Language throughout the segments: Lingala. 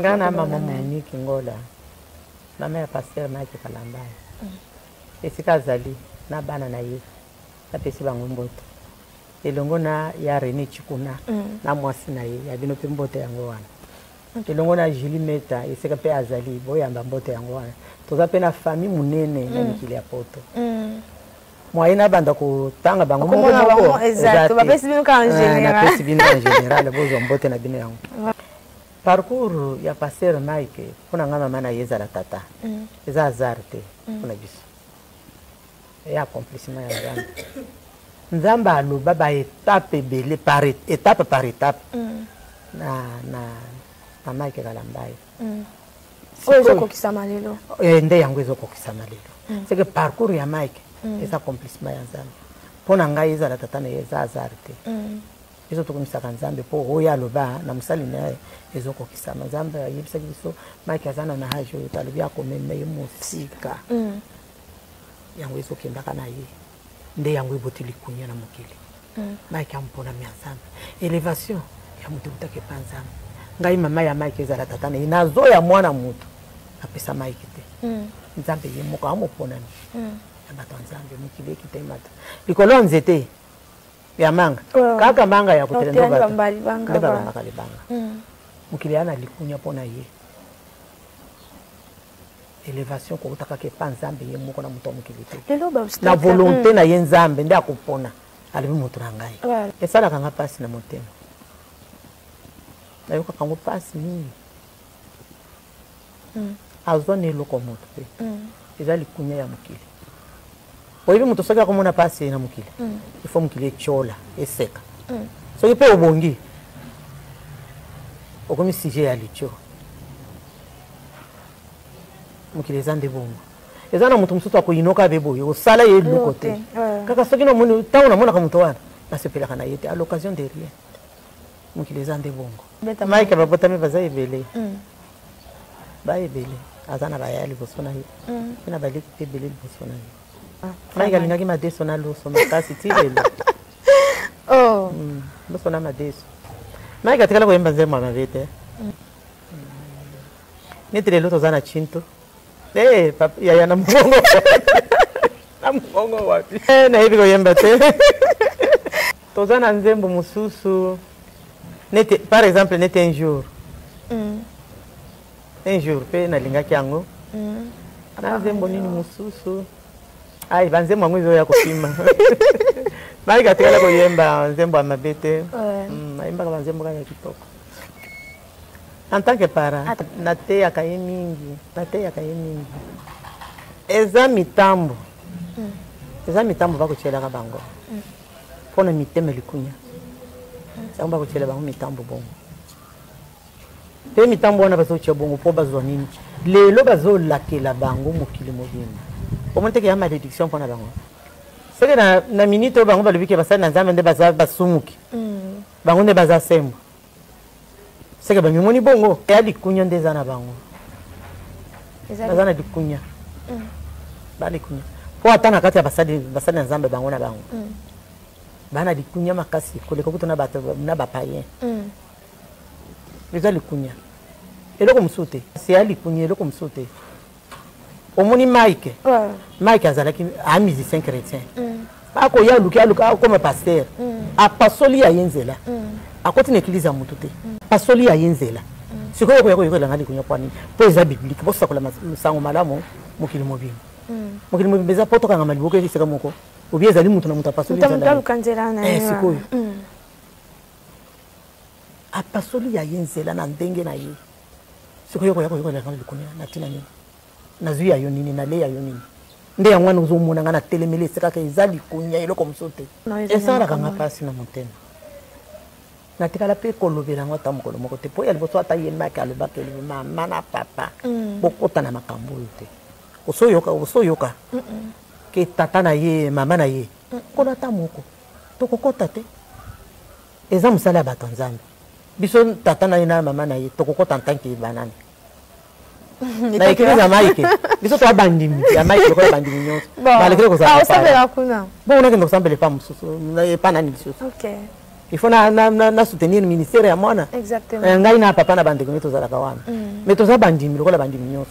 nga na mama moniki ngola mama ya paster maki kalambaya mm. esika azali na bana na ye apesi bango mbote elongo na ya rene chikuna mm. na mwasi na ye ya bino mpe mbote yango wana okay. elongo na julie meta esika mpe azali boyamba mbote yango wana toza mpe na famille monene mm. na mikili ya poto mm. mwaye nabanda kotanga bango mokomoko napesi bino en eh, general bozwa mbote na bino yango Parcours ya pasteur Mike pona nga mama na ye ezala tata mm. eza hasard te mm. pona biso eya accomplissement ya nzambe nzambe aloba ba etape ebele par etape par etape mm. na na na Mike Kalambayi mm. oyo ezokokisama lelo eh, nde yango ezokokisama lelo mm. seke parcours ya Mike mm. eza accomplissement ya nzambe mpo na ngai ezala tata na ye eza hasard te mm. biso tokumisaka nzambe mpo oyo aloba na mosali na ye ezokokisama nzambe ayebisaki biso mike aza na nahage oyo talobi akomema ye mosika mm. yango ezokendaka na ye nde yango eboti likunya na mokili mm. mike amponami ya nzambe elevation ya moto ebutaka epa nzambe ngai mama ya mike ezala tata na ye nazo ya mwana moto apesa mike te mm. nzambe ye moko amoponami ya bato ya nzambe mokili ekita emata likolo ya nzete ya manga oh. kaka manga ya kotela nde babambaka libanga hmm. mokili ya na likunya mpo na ye elevation kouta kaka epa nzambe ye moko na moto ya mokili te na volonté hmm. na ye nzambe nde akopona alobi moto na ngai esalaka nga mpasi na motema nayokaka yango mpasi mingi mm. azwa na eloko ya moto te mm. eza likunya ya mokili oyebi moto soki akomona mpasi ye na mokili mm. ifo mokili etyola eseka mm. soki mpe obongi okomi sujet ya litio mokili eza nde bongo eza na moto mosusu akoyinoka abe boye osala ye eloko te kaka soki namoni ntango namonaka moto wana nasepelaka na ye te à l'occasion de rien mokili eza nde bongo mike babotami baza ebele mm. ba ebele aza na baya liboso na ye mm. mpe na baleki mpe ebele liboso na ye ah, mike alingaki madeso na loso makasi ti lelo oh. mm, loso na madeso mike atikala koyemba nzembo ya mabe te neti lelo toza na chinto eh, yaya na mongongo na mongongo wapi eh, nayebi koyemba te toza na nzembo mosusu nete par exemple nete un jour mm. un jour mpe nalingaki yango mm. na nzembo nini mosusu ai banzembo yango ezoya kofima malika tikala koyemba nzembo ya mabe te mm, ayembaka banzembo kaka ya kitoko en tant que para nateyaka ye mingi nateyaka ye mingi eza mitambo mm. eza mitambo bakotyelaka bango mm. mpo na mitema likunya yango bakotyela bango mitambo bongo mpe mitambo wana bazotya bongo mpo bazwa nini lelo bazolakela bango mokili mobimba omoni teke ya malediction mpo na bango soki na minute oyo bango balobi ke basali na nzambe nde baza basumuki mm. bango nde baza sembo seke bamimoni bongo ya likunya nde eza na bango baza na likunya mm. balikunya mpo ata na kati ya basali na nzambe bango na bango mm. bana likunya makasi koleka kutu na bapayen mm. eza likunya eloko mosusu te se ya likunya eloko mosusu te omoni mike mike azalaki a musicien chrétien mm. akoya aluki aluka akoma paster mm. apasoli ya ye nzela mm. akoti na eklise ya motu te pasoli ya ye nzela sikoyo okoya koyekola nga likunya mpo nini mpo eza biblike bosakola nsango malamu mokili mobimba mokili mobimba eza mpo tokangama liboko esika moko obi ezali moto na moto apasoli eh, sikoyo apasoli ya ye nzela na ndenge na ye soki okoya koyekolela ngai likunia na ntina nini nazwi ya yo nini nalei ya yo nini nde yango wana ozomona ngai natelemeli esekaka eza likunia eloko mosusu te esalaka ngai mpasi na motema natikala mpe kolobela yango ata mokolo moko te mpo ya liboso ata ye maki alobaki elingi mama na papa mm. bokota na makambo oyo te osoyoka osoyoka ke tata na ye mama na ye nkolo ata moko tokokota te Eza musala ya bato ya Nzambe. Biso tata na ye na mama na ye tokokota en tant que banani na eglise ya maike biso toa bandimi ya maike lokola bandimi nyonso malgré kozalaosambela kuna bongo nakende kosambela epa mosusu epa nani lisusu il faut na, na, na, na soutenir ministère ya mwana eh, ngai na papa na bandeko nde tozalaka wana mm. mais toza bandimi lokola bandimi nyonso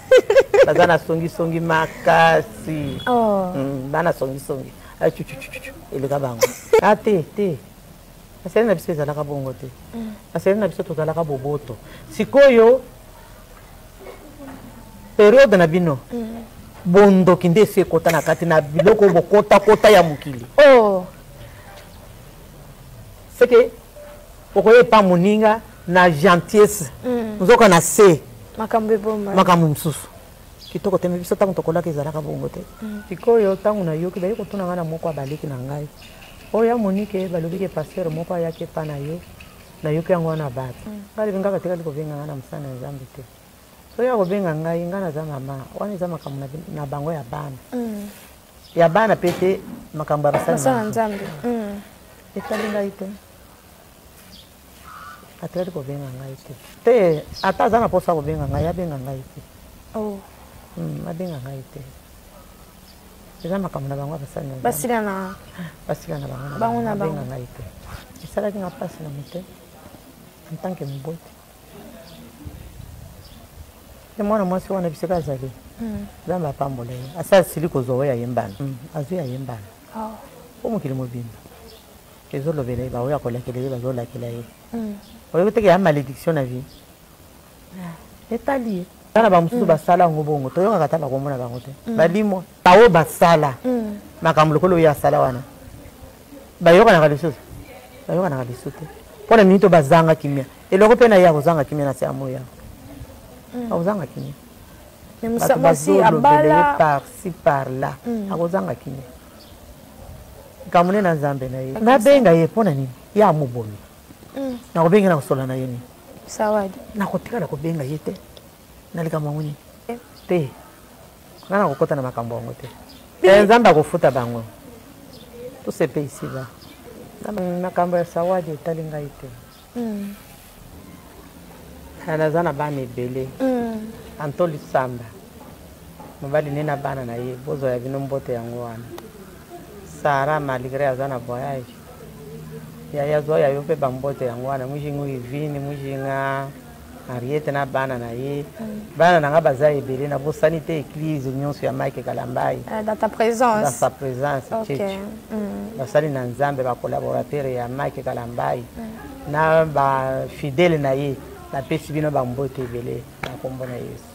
baza na songisongi makasi oh. mm, bana songisongi cucucucu eleka bango a ah, te te basali na biso ezalaka bongo te mm. basali na biso tozalaka boboto sikoyo periode na bino mm. bondoki nde esi ekota na kati na biloko bokotakota ya mokili oh. seke okoya epa moninga na gentillesse mm. nzoka na se makambo ebomba makambo mosusu kitoko te me biso ntango tokolaka ezalaka bongo te mm. sikoyo ntango nayoki baye kotuna ngai na moko abaleki na ngai oyo amonike balobi ke pasteur moko ayaki epa na ye nayoki yango wana bato mm. ngai lebi ngai katikali kobenga ngai na mosala na nzambe te soki akobenga ngai ngai naza mama wana eza makambo na bango ya bana ya bana mpe te makambo ya basala nzambe etali ngai te atikali kobenga ngai te te ata aza na mposa kobenga ngai abenga ngai te oh. hmm, abenga ngai te eza makambo na bango basalabasila bango nabenga ngai te esalaki nga mpasi na mote en tant que moboti te mwana mwasi wana bisika azali hmm. nzambe apambola ye asi asili kozwa oyo ayembana hmm, azwi ayembana oh. mpo mokili mobimba ezolobela ye baoyo akolakela ye bazolakela ye hmm. oyebi teke ya malédiction na vie ah. etali ye tala bamosusu hmm. basala yango bongo toyokaka ata bakomona bango te hmm. balimwa baoyo basala makambo lokola oyo asala wana bayokanaka lisusu bayokanaka lisusu te mpo na minito bazanga kimia eloko mpe na ye akozanga kimia na se ya moya akozanga kimia bato bazolobele ye parci par là akozanga kimia likambo nde na nzambe na ye nabenga ye mpo na nini ye amobomi mm. nakobengi na kosola na ye nini nakotikala kobenga ye te na likambo yango nini eh. te nga nakokota na makambo yango te eh, nzambe akofuta bango tosepe isiba makambo ya sawadi etali ngai te mm. ah, naza na bana ebele mm. anto lisamba mobali ne na bana na ye bozwa ya bino mbote yango wana sara malgré aza na voyage yaya zwa ya yo mpe bambote yango wana mujinga oivini mujinga Henriette na bana na ye mm. bana na nga baza ebele na bosani te église nyonso ya Mike Kalambayi euh, dans ta présence dans sa présence okay. cheche mm. basali na Nzambe ba collaborateur ya Mike Kalambayi mm. na ba fidèle na ye napesi bino ba mbote ebele na kombo na Yesu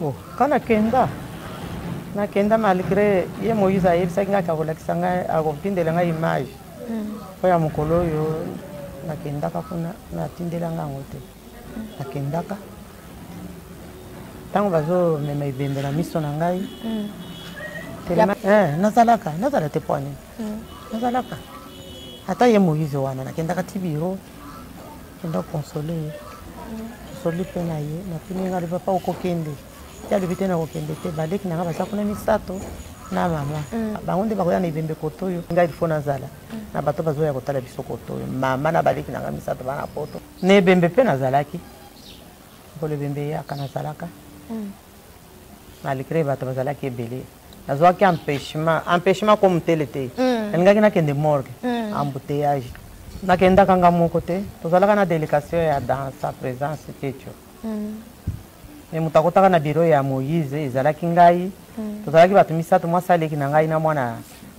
Oh, ka nakenda nakenda malgré ye moïse ayebisaki ngai akolakisa ngai akotindela ngai image mpo hmm. ya mokolo oyo nakendaka kuna natindela ngai yango te nakendaka ntango bazomema ebembe na miso na ngai hmm. eh, nazalaka nazala te pwani hmm. nazalaka ata ye moïse wana nakendaka ti biro kenda konsole ye osoli mpe na ye natuni ngai alobi papa okokende ye alobi te nakokende te baleki na ngai baza kuna misato na mama mm. bango nde bakoya na ebembe kotoyo ngai lifo nazala mm. na bato bazoya kotala biso kotoyo mama na baleki na ngai misato bana poto na ebembe mpe nazalaki mpolo ebembe eyaka nazalaka mm. malgré bato bazalaki ebele nazwaki empêchement empêchement ko motele te hmm. nalingaki nakende morgue hmm. embouteillage nakendaka nga moko te tozalaka na délégation ya dans sa présence keco hmm. me moto akotaka na biro ya moïse ezalaki ngai tozalaki bato misato mwasi aleki na ngai na mwana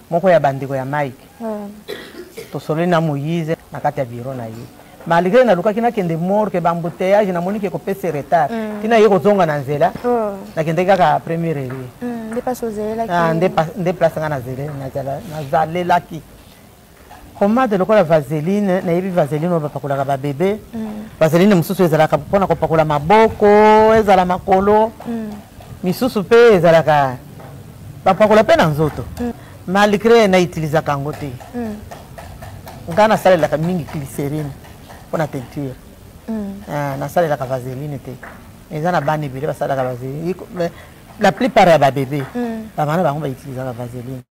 moko ya bandeko ya mike tosololi na moïse na kati ya biro na ye malgré nalukaki nakende morke bambouteillage namoni ke kopesa retard mm. tina ye kozonga na nzela oh. nakendeki kaka premier elie mm, nde place nga nazalelaki Pommade lokola vaseline, nayebi vaseline oyo bapakolaka ba bebe. Mm. Vaseline mosusu ezalaka mpo na kopakola maboko, ezala makolo. Mm. Misusu mpe ezalaka bapakola mpe na nzoto. Mm. Malgré na utilisaka yango te. Mm. Nga nasalelaka mingi glycerine mpo na teinture. Mm. Ah, nasalelaka vaseline te. Eza na bana ebele basalelaka vaseline. La plupart ya ba bebe, mm. bamana bango ba utilisaka vaseline.